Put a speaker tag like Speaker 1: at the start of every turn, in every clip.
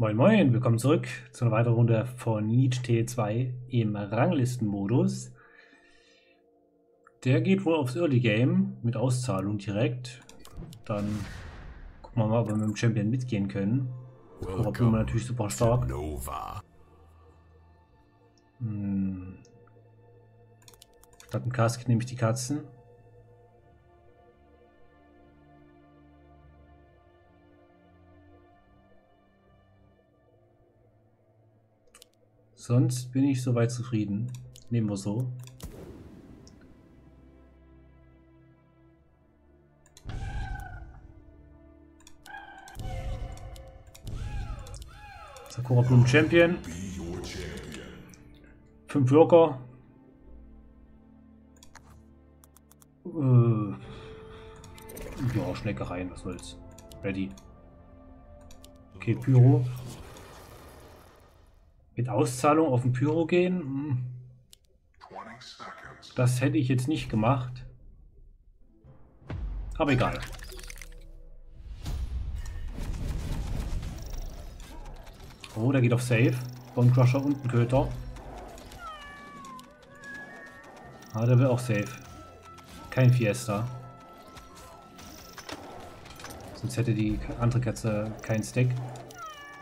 Speaker 1: Moin Moin, willkommen zurück zu einer weiteren Runde von Nietzsche T2 im Ranglistenmodus. Der geht wohl aufs Early Game mit Auszahlung direkt. Dann gucken wir mal, ob wir mit dem Champion mitgehen können. Aber Blume natürlich super stark.
Speaker 2: Nova.
Speaker 1: Hm. Statt dem Kask nehme ich die Katzen. Sonst bin ich soweit zufrieden. Nehmen wir so. Sakura Bloom Champion. Fünf Worker. Äh, ja, Schneckereien, was soll's. Ready. Okay, Pyro. Mit Auszahlung auf den Pyro gehen? Hm. Das hätte ich jetzt nicht gemacht. Aber egal. Oh, der geht auf Safe. Bone Crusher und ein Köter. Ah, der will auch Safe. Kein Fiesta. Sonst hätte die andere Katze kein Stack.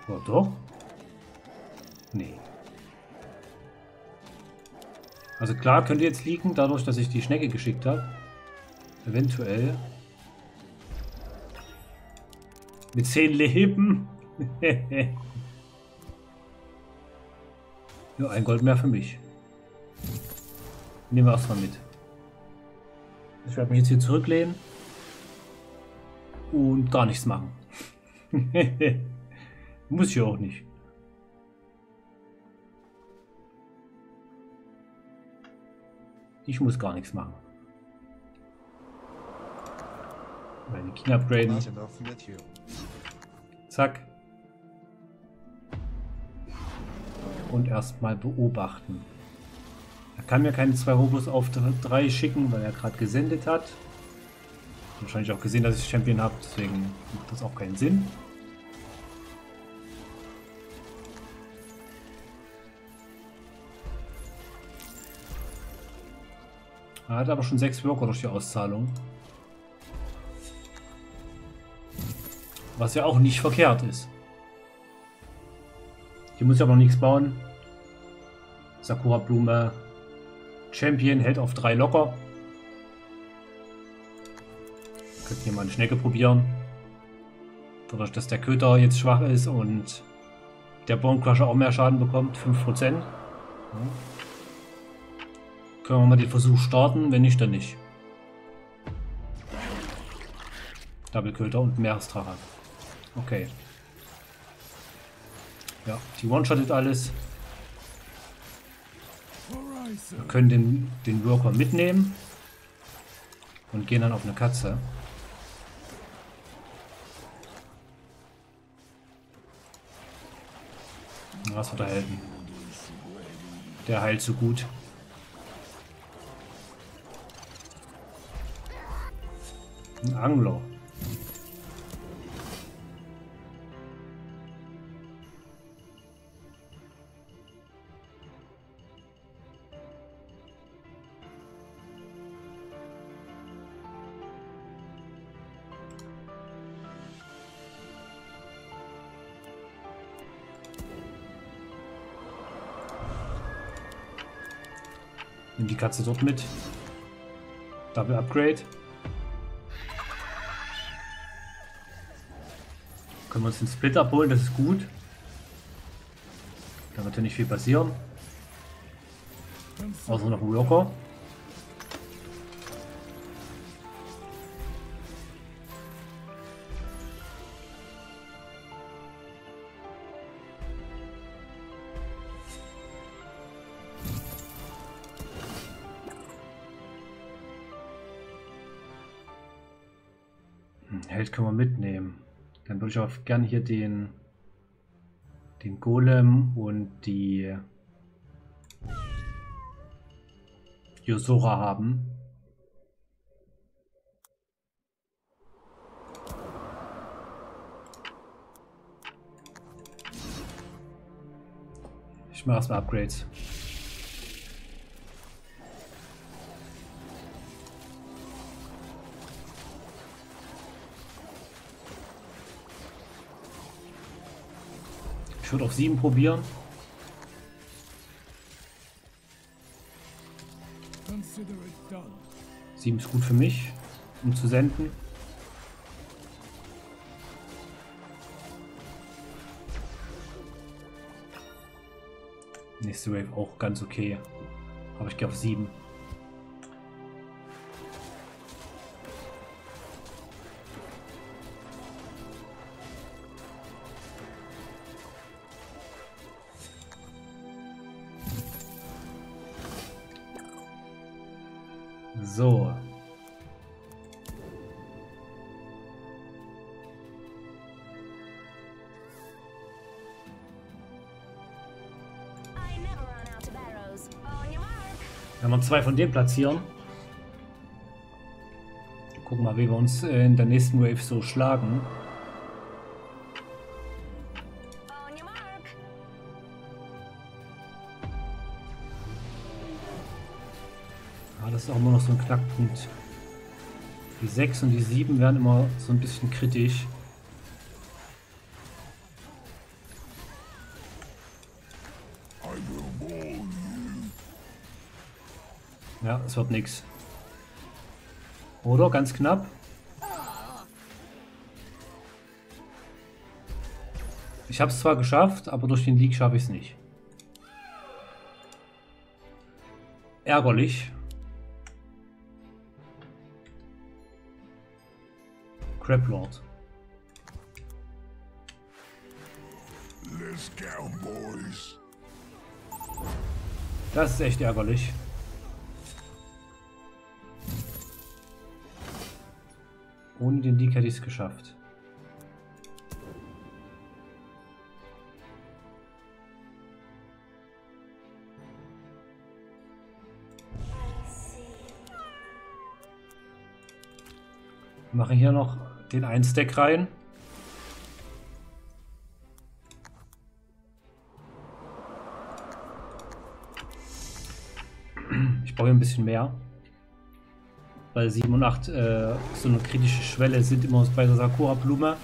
Speaker 1: Oh, doch? Nee. Also klar könnte jetzt liegen, dadurch, dass ich die Schnecke geschickt habe. Eventuell. Mit 10 Leben. ja, ein Gold mehr für mich. Nehmen wir erstmal mit. Ich werde mich jetzt hier zurücklehnen und gar nichts machen. Muss ich auch nicht. Ich muss gar nichts machen. Meine King upgraden. Zack. Und erstmal beobachten. Er kann mir keine zwei Hobos auf drei schicken, weil er gerade gesendet hat. Wahrscheinlich auch gesehen, dass ich Champion habe, deswegen macht das auch keinen Sinn. Er hat aber schon sechs Worker durch die Auszahlung. Was ja auch nicht verkehrt ist. Hier muss ich aber noch nichts bauen. Sakura Blume. Champion hält auf drei locker. Könnt hier mal eine Schnecke probieren. Dadurch, dass der Köter jetzt schwach ist und der Bone Crusher auch mehr Schaden bekommt, 5%. Ja. Können wir mal den Versuch starten, wenn nicht, dann nicht. Double Köter und Meeresdrache. Okay. Ja, die One-Shottet alles. Wir können den, den Worker mitnehmen und gehen dann auf eine Katze. Was wird er helfen? Der heilt so gut. Ein Angler. Nimm die Katze dort mit. Double Upgrade. Können wir uns den Split abholen, das ist gut. Da wird ja nicht viel passieren. Außer noch ein Worker. Held können wir mitnehmen. Würde ich auch gerne hier den, den Golem und die Yosora haben. Ich mache erstmal Upgrades. Würde auf 7 probieren. 7 ist gut für mich, um zu senden. Nächste Wave auch ganz okay. Aber ich gehe auf 7. Wir zwei von denen platzieren. Gucken mal, wie wir uns äh, in der nächsten Wave so schlagen. Ja, das ist auch immer noch so ein Knackpunkt. Die 6 und die 7 werden immer so ein bisschen kritisch. Ja, es wird nichts. Oder? Ganz knapp. Ich habe es zwar geschafft, aber durch den Leak schaffe ich es nicht. Ärgerlich.
Speaker 2: Let's go, boys.
Speaker 1: Das ist echt ärgerlich. Ohne den Leak hätte ich es geschafft. Mache hier noch den 1-Stack rein. Ich brauche ein bisschen mehr. Weil 7 und 8 äh, so eine kritische Schwelle sind immer bei der Sakura-Blume.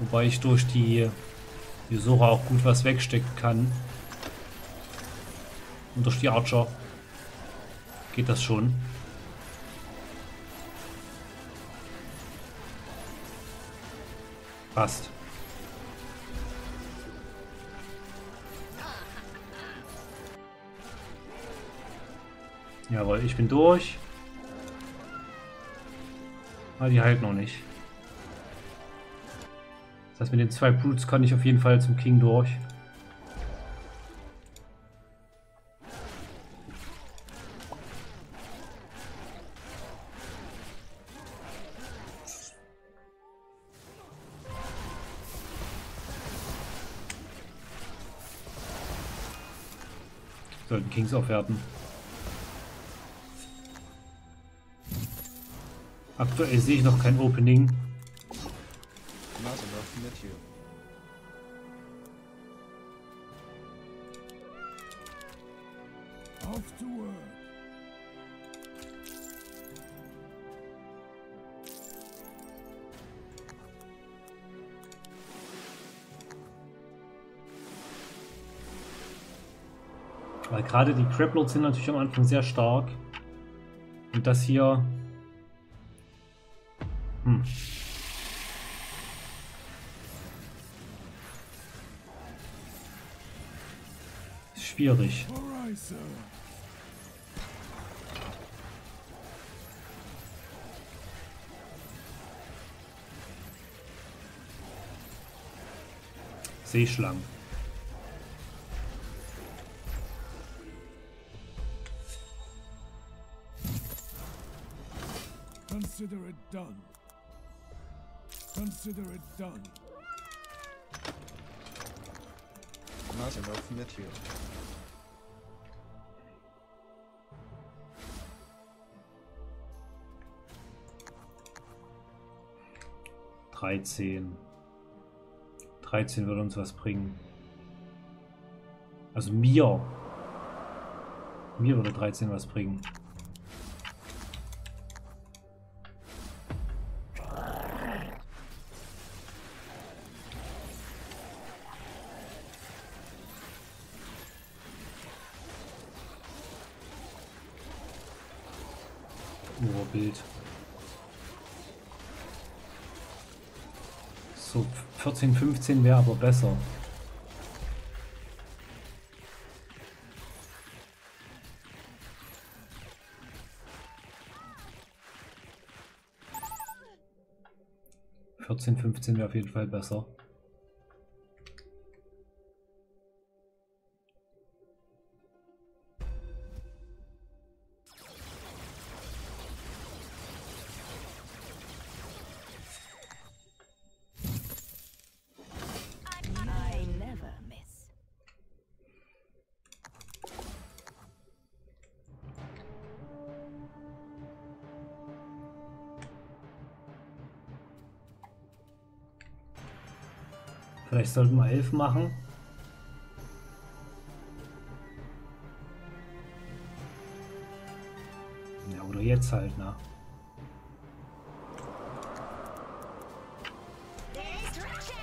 Speaker 1: Wobei ich durch die Yusora auch gut was wegstecken kann. Und durch die Archer geht das schon. Passt. Jawohl, ich bin durch. Aber die halt noch nicht. Das heißt, mit den zwei Brutes kann ich auf jeden Fall zum King durch. Sollten Kings aufwerten. Aktuell sehe ich noch kein Opening.
Speaker 2: Off to work.
Speaker 1: Weil gerade die Crablords sind natürlich am Anfang sehr stark. Und das hier... Hm. Schwierig. Seeschlangen.
Speaker 2: Consider it done. Consider it done.
Speaker 3: Not enough material.
Speaker 1: Dreizehn. 13 würde uns was bringen. Also mir. Mir würde 13 was bringen. 15 wäre aber besser. Vierzehn, fünfzehn wäre auf jeden Fall besser. Vielleicht sollten wir elf machen. Ja, oder jetzt halt, ne?
Speaker 4: Destruction!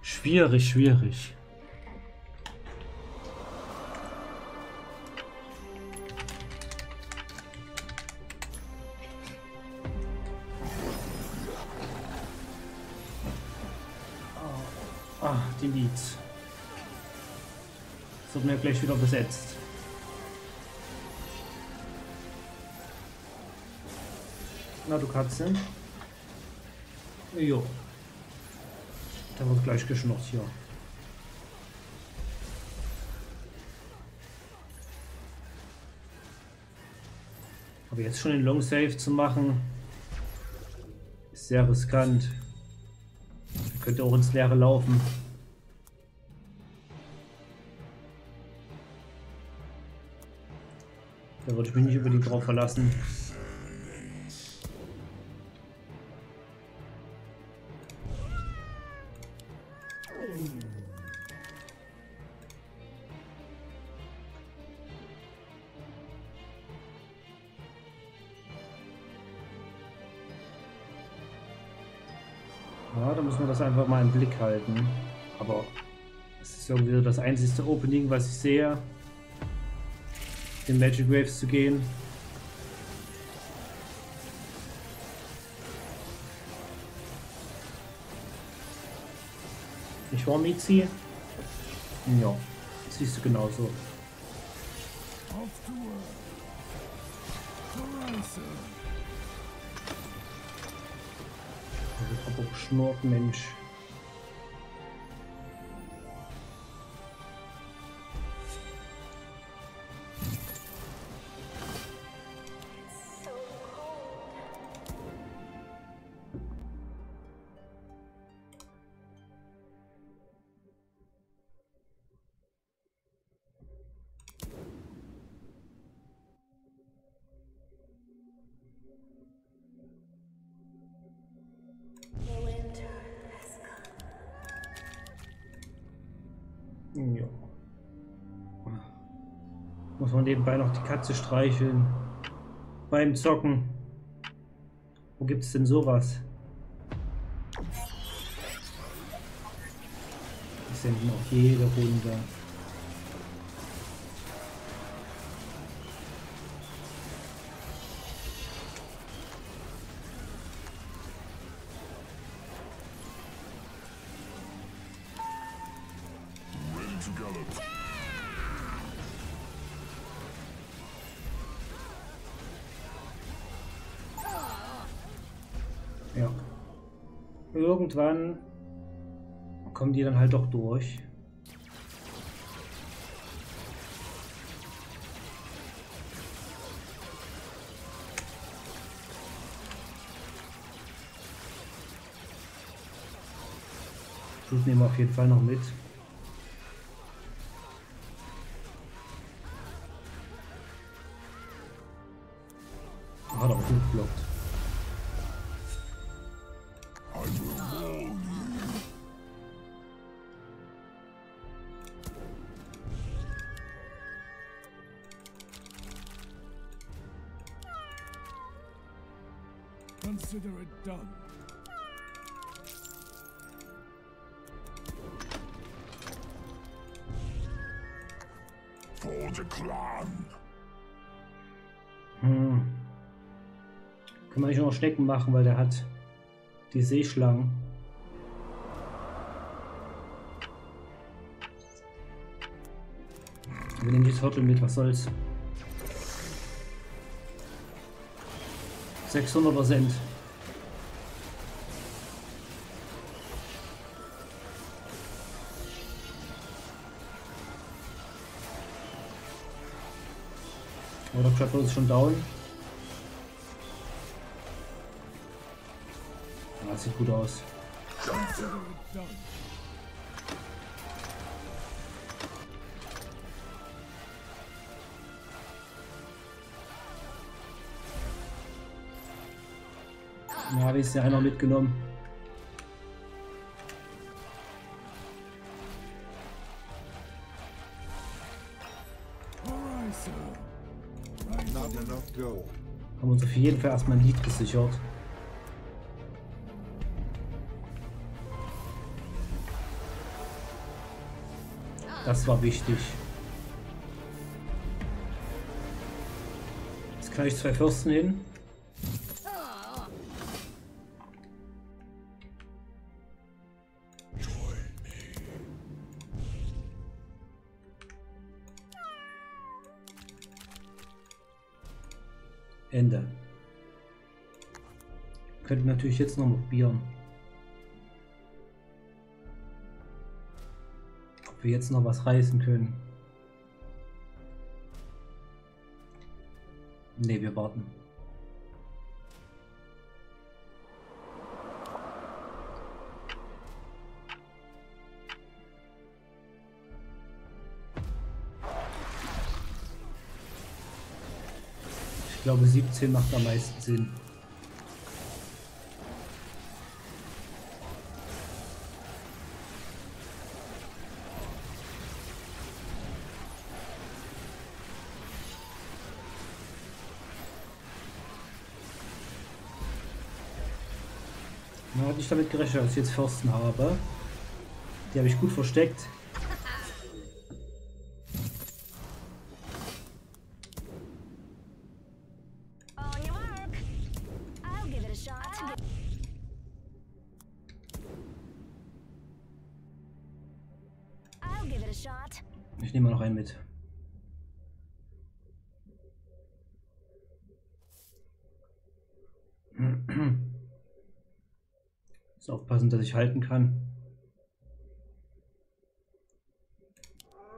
Speaker 1: Schwierig, schwierig. Ah, die Leads. Das wird mir gleich wieder besetzt. Na, du Katze. Jo. Der wird gleich geschnurrt hier. Aber jetzt schon den Long Save zu machen, ist sehr riskant. Er könnte auch ins Leere laufen. Da würde ich mich nicht unbedingt drauf verlassen. Halten. Aber es ist irgendwie das einzigste Opening, was ich sehe. In Magic Waves zu gehen. Ich war Mizi. Ja, siehst du genauso. Wird aber geschnurrt, Mensch. Muss man nebenbei noch die Katze streicheln. Beim Zocken. Wo gibt es denn sowas? Die senden auch jede Runde.
Speaker 2: Ready.
Speaker 1: Irgendwann kommen die dann halt doch durch. Blut nehmen wir auf jeden Fall noch mit.
Speaker 2: Consider it done. For the clan.
Speaker 1: Hm. Können wir nicht noch Schnecken machen, weil der hat die Seeschlangen. Wir nehmen die Turtle mit, was soll's. 600 Prozent. Oder Trapper ist schon down. Ja, sieht gut aus. Ja, habe ich es ja mitgenommen. Auf jeden Fall erstmal ein Lied gesichert. Das war wichtig. Jetzt kann ich zwei Fürsten hin. Natürlich jetzt noch probieren. Ob wir jetzt noch was reißen können. Ne, wir warten. Ich glaube 17 macht am meisten Sinn. Damit gerechnet, dass ich jetzt Fürsten habe. Die habe ich gut versteckt. Ich nehme noch einen mit. Muss aufpassen, dass ich halten kann.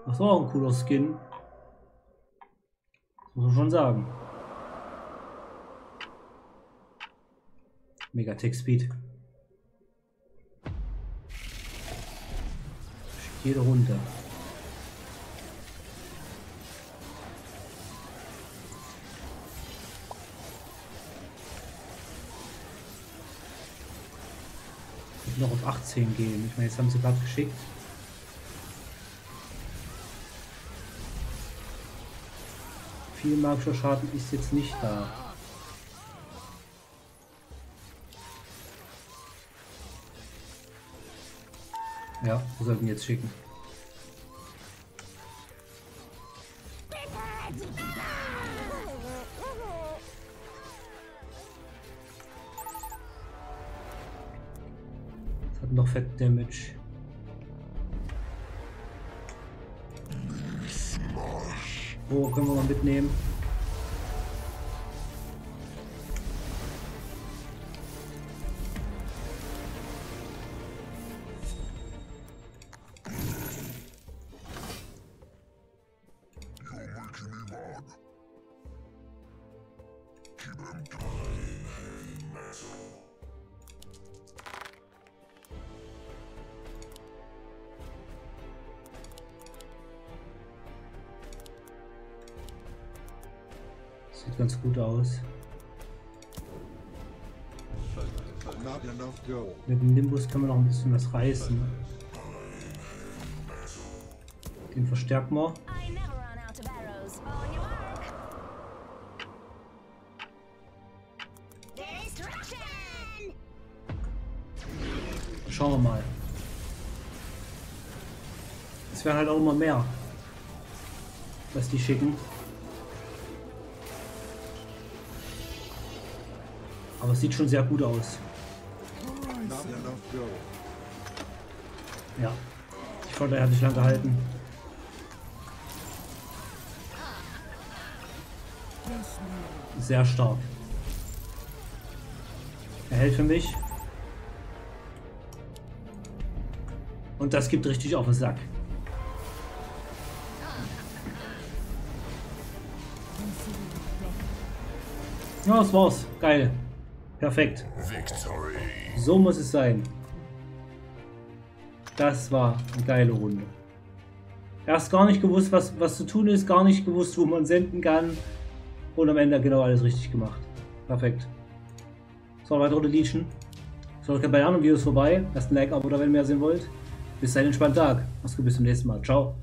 Speaker 1: Das war auch ein cooler Skin. Das muss man schon sagen. Mega Tech Speed. Jede runter. noch auf 18 gehen. Ich meine, jetzt haben sie gerade geschickt. Viel magischer Schaden ist jetzt nicht da. Ja, wir sollten jetzt schicken. Hat noch Fett Damage. Oh, können wir mal mitnehmen. Mit dem Nimbus kann man noch ein bisschen was reißen. Den verstärken wir. Schauen wir mal. Es werden halt auch immer mehr, was die schicken. Aber es sieht schon sehr gut aus. Die Flotte hat sich lang gehalten. Sehr stark. Er hält für mich. Und das gibt richtig auf den Sack. Ja, das war's. Geil. Perfekt. So muss es sein. Das war eine geile Runde. Erst gar nicht gewusst, was, was zu tun ist, gar nicht gewusst, wo man senden kann. Und am Ende genau alles richtig gemacht. Perfekt. So, weitere Runde Legion. So, bei anderen Videos vorbei. Lasst ein Like, Abo da, wenn ihr mehr sehen wollt. Bis dahin, entspannten Tag. Mach's gut, bis zum nächsten Mal. Ciao.